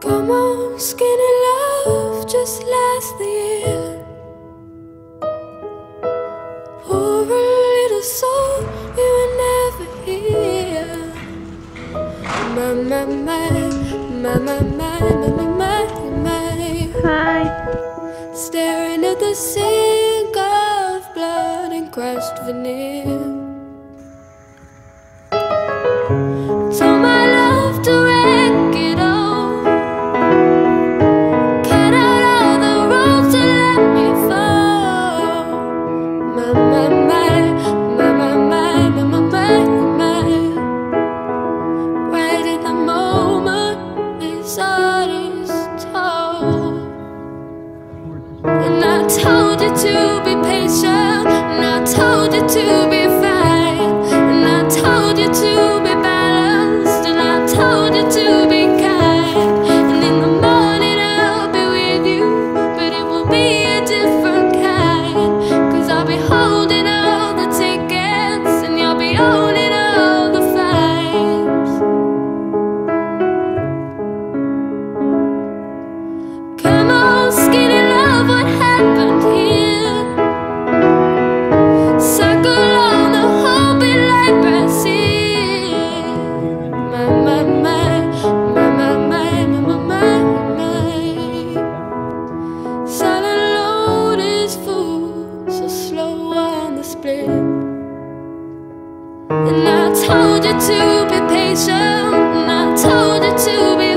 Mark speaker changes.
Speaker 1: Come on, skinny love just last the year. Poor little soul, we were never here. My, my, my, my, my, my, my, my, my,
Speaker 2: Hi.
Speaker 1: Staring at the sink of blood and crushed veneer. Told you to be patient, and I told you to I told you to be patient. I told you to be.